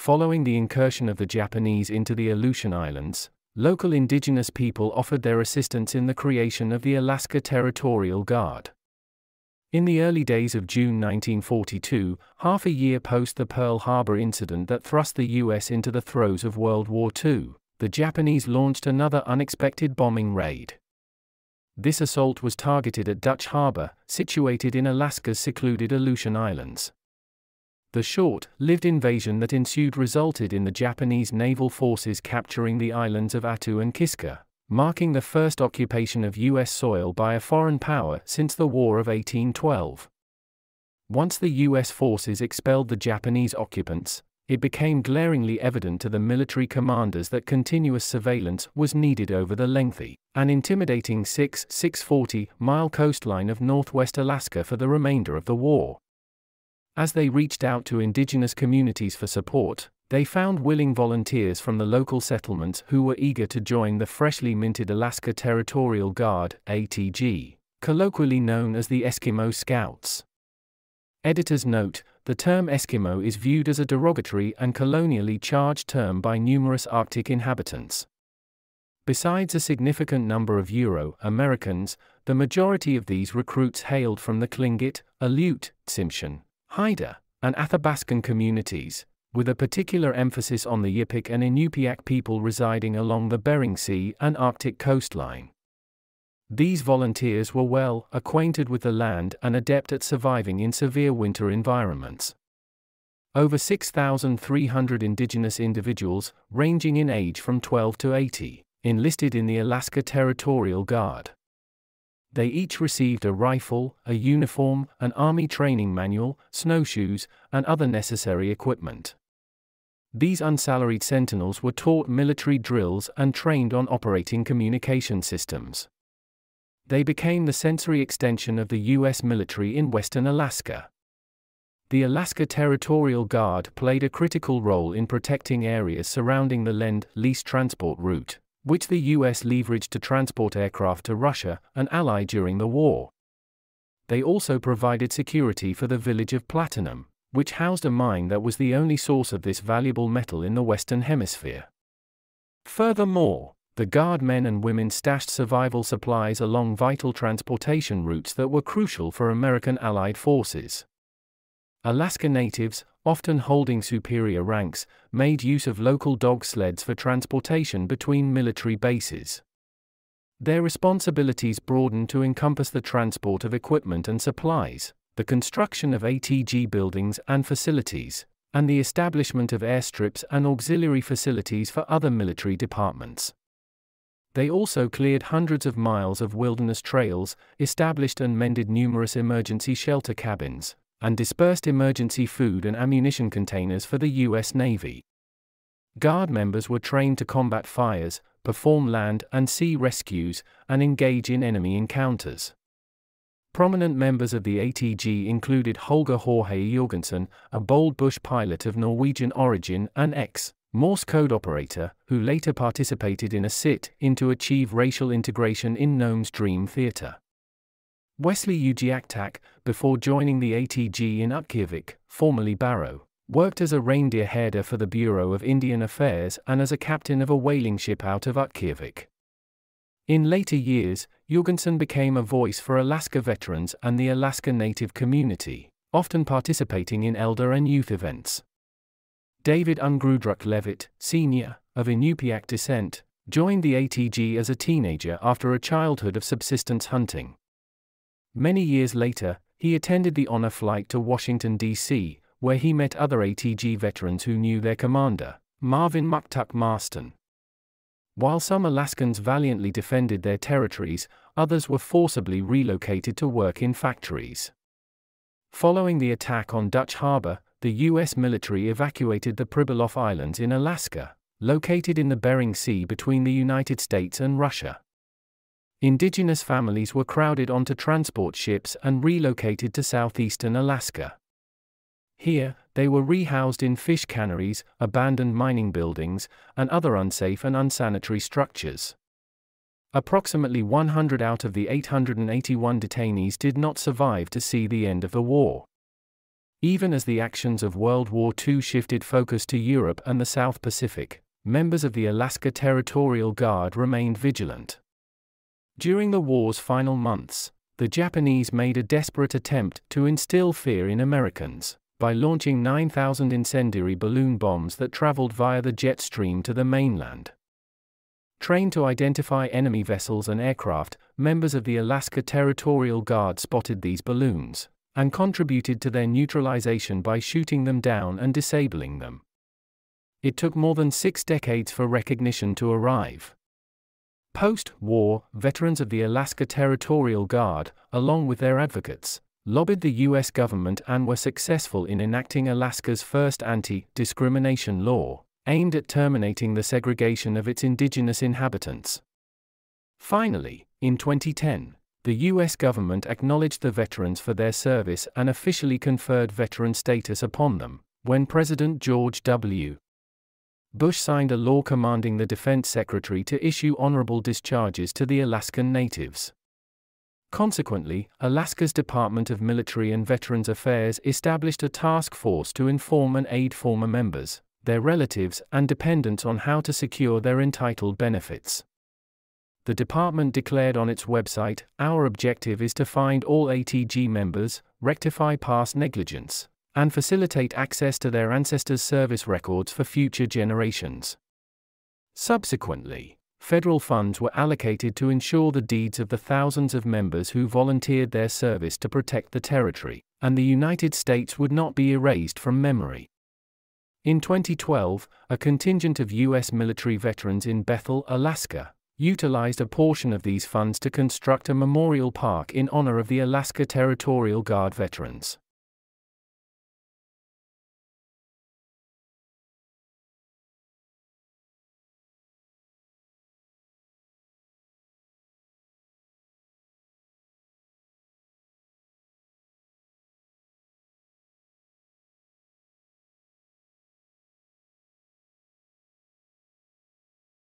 Following the incursion of the Japanese into the Aleutian Islands, local indigenous people offered their assistance in the creation of the Alaska Territorial Guard. In the early days of June 1942, half a year post the Pearl Harbor incident that thrust the U.S. into the throes of World War II, the Japanese launched another unexpected bombing raid. This assault was targeted at Dutch Harbor, situated in Alaska's secluded Aleutian Islands. The short lived invasion that ensued resulted in the Japanese naval forces capturing the islands of Attu and Kiska, marking the first occupation of U.S. soil by a foreign power since the War of 1812. Once the U.S. forces expelled the Japanese occupants, it became glaringly evident to the military commanders that continuous surveillance was needed over the lengthy and intimidating 6 640 mile coastline of northwest Alaska for the remainder of the war. As they reached out to indigenous communities for support, they found willing volunteers from the local settlements who were eager to join the freshly minted Alaska Territorial Guard, ATG, colloquially known as the Eskimo Scouts. Editor's note The term Eskimo is viewed as a derogatory and colonially charged term by numerous Arctic inhabitants. Besides a significant number of Euro Americans, the majority of these recruits hailed from the Tlingit, Aleut, Tsimshian, Haida, and Athabascan communities, with a particular emphasis on the Yupik and Inupiaq people residing along the Bering Sea and Arctic coastline. These volunteers were well acquainted with the land and adept at surviving in severe winter environments. Over 6,300 indigenous individuals, ranging in age from 12 to 80, enlisted in the Alaska Territorial Guard. They each received a rifle, a uniform, an army training manual, snowshoes, and other necessary equipment. These unsalaried sentinels were taught military drills and trained on operating communication systems. They became the sensory extension of the U.S. military in western Alaska. The Alaska Territorial Guard played a critical role in protecting areas surrounding the Lend Lease transport route, which the U.S. leveraged to transport aircraft to Russia, an ally during the war. They also provided security for the village of Platinum, which housed a mine that was the only source of this valuable metal in the Western Hemisphere. Furthermore, the Guard men and women stashed survival supplies along vital transportation routes that were crucial for American Allied forces. Alaska natives, often holding superior ranks, made use of local dog sleds for transportation between military bases. Their responsibilities broadened to encompass the transport of equipment and supplies, the construction of ATG buildings and facilities, and the establishment of airstrips and auxiliary facilities for other military departments. They also cleared hundreds of miles of wilderness trails, established and mended numerous emergency shelter cabins, and dispersed emergency food and ammunition containers for the U.S. Navy. Guard members were trained to combat fires, perform land and sea rescues, and engage in enemy encounters. Prominent members of the ATG included Holger Jorgy Jorgensen, a bold bush pilot of Norwegian origin and ex Morse code operator, who later participated in a sit in to achieve racial integration in Nome's Dream Theater. Wesley Ugiaqtaq, before joining the ATG in Utqiagvik, formerly Barrow, worked as a reindeer herder for the Bureau of Indian Affairs and as a captain of a whaling ship out of Utqiagvik. In later years, Jorgensen became a voice for Alaska veterans and the Alaska Native community, often participating in elder and youth events. David Ungrudruk Leavitt, Sr., of Inupiaq descent, joined the ATG as a teenager after a childhood of subsistence hunting. Many years later, he attended the honor flight to Washington, D.C., where he met other ATG veterans who knew their commander, Marvin Muktuk Marston. While some Alaskans valiantly defended their territories, others were forcibly relocated to work in factories. Following the attack on Dutch Harbor, the U.S. military evacuated the Pribilof Islands in Alaska, located in the Bering Sea between the United States and Russia. Indigenous families were crowded onto transport ships and relocated to southeastern Alaska. Here, they were rehoused in fish canneries, abandoned mining buildings, and other unsafe and unsanitary structures. Approximately 100 out of the 881 detainees did not survive to see the end of the war. Even as the actions of World War II shifted focus to Europe and the South Pacific, members of the Alaska Territorial Guard remained vigilant. During the war's final months, the Japanese made a desperate attempt to instill fear in Americans by launching 9,000 incendiary balloon bombs that traveled via the jet stream to the mainland. Trained to identify enemy vessels and aircraft, members of the Alaska Territorial Guard spotted these balloons and contributed to their neutralization by shooting them down and disabling them. It took more than six decades for recognition to arrive. Post war, veterans of the Alaska Territorial Guard, along with their advocates, lobbied the U.S. government and were successful in enacting Alaska's first anti discrimination law, aimed at terminating the segregation of its indigenous inhabitants. Finally, in 2010, the U.S. government acknowledged the veterans for their service and officially conferred veteran status upon them, when President George W. Bush signed a law commanding the Defense Secretary to issue honorable discharges to the Alaskan natives. Consequently, Alaska's Department of Military and Veterans Affairs established a task force to inform and aid former members, their relatives, and dependents on how to secure their entitled benefits. The department declared on its website Our objective is to find all ATG members, rectify past negligence, and facilitate access to their ancestors' service records for future generations. Subsequently, federal funds were allocated to ensure the deeds of the thousands of members who volunteered their service to protect the territory, and the United States would not be erased from memory. In 2012, a contingent of U.S. military veterans in Bethel, Alaska, utilized a portion of these funds to construct a memorial park in honor of the Alaska Territorial Guard veterans.